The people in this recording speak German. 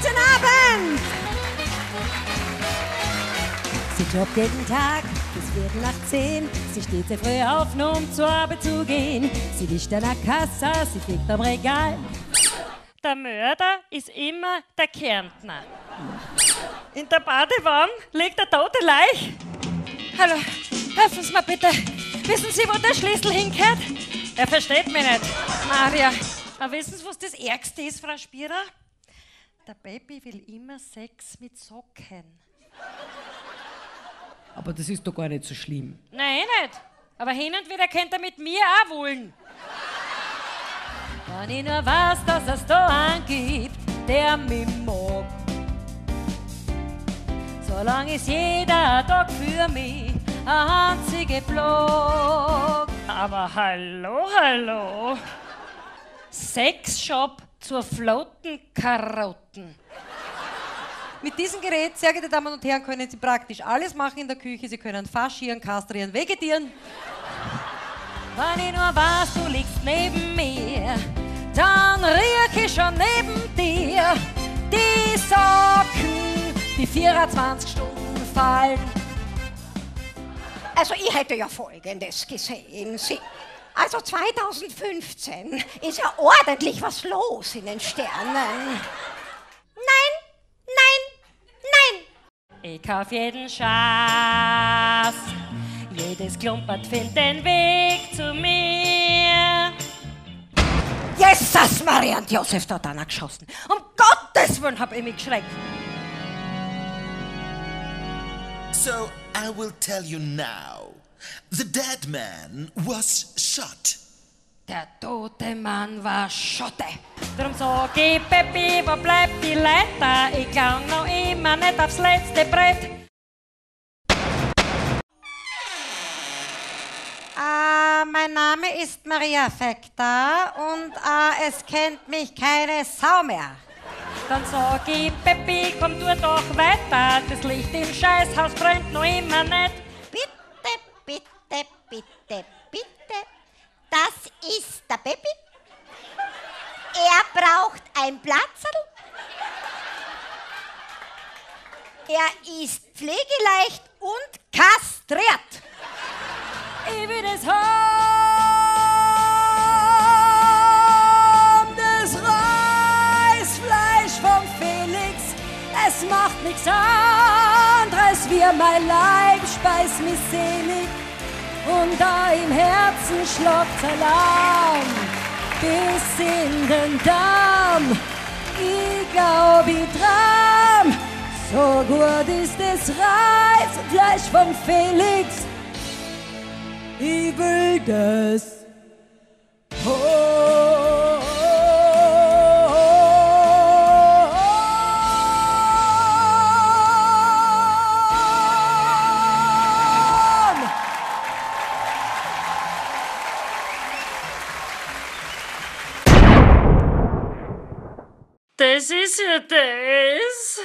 Guten Abend! Sie jobbt jeden Tag bis Viertel nach zehn. Sie steht sehr früh auf, nur um zur Arbeit zu gehen. Sie wischt an der Kasse, sie fegt am Regal. Der Mörder ist immer der Kärntner. In der Badewanne liegt der tote Leich. Hallo, helfen Sie mir bitte. Wissen Sie, wo der Schlüssel hinkehrt? Er versteht mich nicht. Maria, aber wissen Sie, was das Ärgste ist, Frau Spierer? Der Baby will immer Sex mit Socken. Aber das ist doch gar nicht so schlimm. Nein, nicht. Aber hin und wieder kennt er mit mir auch wollen. Wenn ich nur weiß, dass es da angibt, der mich mag. Solange ist jeder Tag für mich ein einzige Blog. Aber hallo, hallo. Sexshop zur flotten Karotten. Mit diesem Gerät, sehr geehrte Damen und Herren, können Sie praktisch alles machen in der Küche. Sie können faschieren, kastrieren, vegetieren. Wenn ich nur weiß, du liegst neben mir, dann riech ich schon neben dir. Die Socken, die 24 Stunden fallen. Also ich hätte ja Folgendes gesehen. Sie, also 2015 ist ja ordentlich was los in den Sternen. Nein, nein, nein. Ich kauf jeden Schatz, jedes Klumpert findet den Weg zu mir. Jesus, Maria und Josef, da hat einer geschossen. Um Gottes Willen hab ich mich geschreckt. So I will tell you now. The dead man was shot. Der tote Mann war Schotte. Drum sag ich, Peppi, wo bleibt die Leiter? Ich gang noch immer nicht aufs letzte Brett. Äh, mein Name ist Maria Fekta und äh, es kennt mich keine Sau mehr. Dann sag ich, Peppi, komm du doch weiter. Das Licht im Scheißhaus brennt noch immer nicht. Bitte, bitte, bitte, bitte. Das ist der Peppi. Er braucht ein Platzl. Er ist pflegeleicht und kastriert. Ich will das haben, Es macht nichts anderes, wie mein Leib speist mich selig. Und da im Herzen schlagt Alarm bis in den Darm. Ich glaub, ich tram, so gut ist das Reißfleisch vom Felix. Ich will das. Das ist ja das.